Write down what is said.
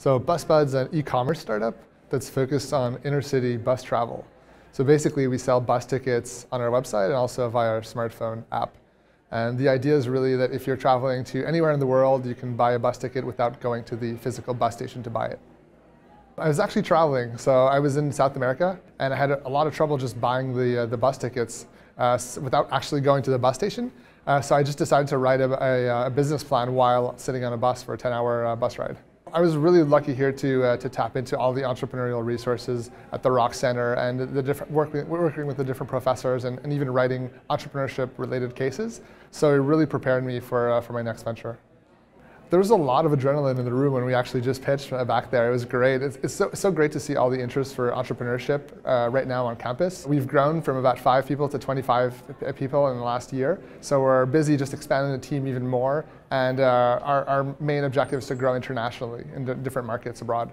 So Busbud's an e-commerce startup that's focused on inner-city bus travel. So basically, we sell bus tickets on our website and also via our smartphone app. And the idea is really that if you're traveling to anywhere in the world, you can buy a bus ticket without going to the physical bus station to buy it. I was actually traveling, so I was in South America, and I had a lot of trouble just buying the, uh, the bus tickets uh, without actually going to the bus station. Uh, so I just decided to write a, a, a, business plan while sitting on a bus for a 10-hour uh, bus ride. I was really lucky here to, uh, to tap into all the entrepreneurial resources at the Rock Center and the different working, working with the different professors and, and even writing entrepreneurship related cases. So it really prepared me for, uh, for my next venture there was a lot of adrenaline in the room when we actually just pitched back there. It was great. It's, it's so, so great to see all the interest for entrepreneurship uh, right now on campus. We've grown from about five people to 25 people in the last year. So we're busy just expanding the team even more. And uh, our, our main objective is to grow internationally in different markets abroad.